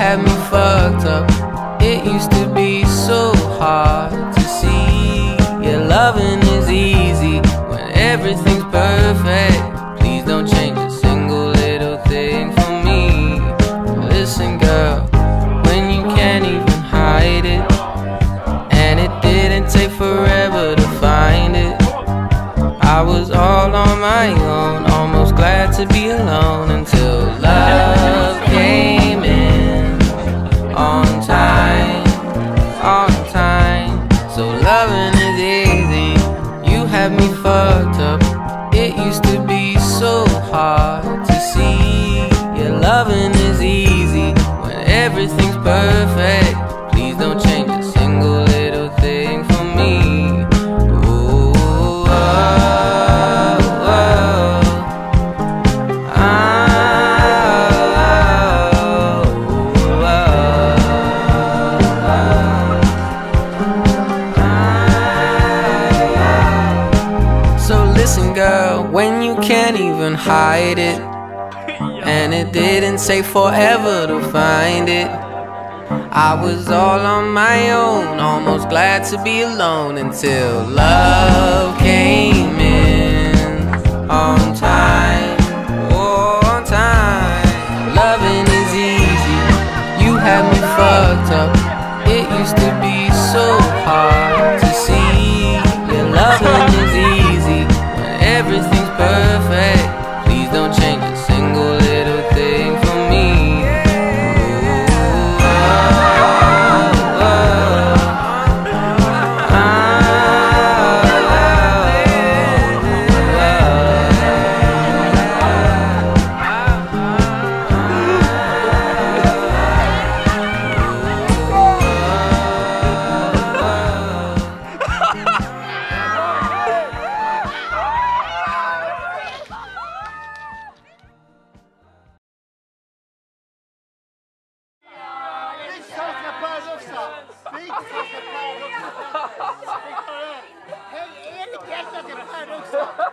had me fucked up. It used to be so hard to see. Yeah, loving is easy when everything's perfect. Please don't change a single little thing for me. Listen, girl, when you can't even hide it, and it didn't take forever to find it. I was all on my own, almost glad to be alone until love. Fucked up. It used to be so hard to see. Yeah, loving is easy when everything's perfect. Please don't change when you can't even hide it, and it didn't take forever to find it. I was all on my own, almost glad to be alone until love came in on time. Oh, on time. Loving is easy. You had me fucked up. It used to be Hej, är det inte hjärtat? Jag hör också.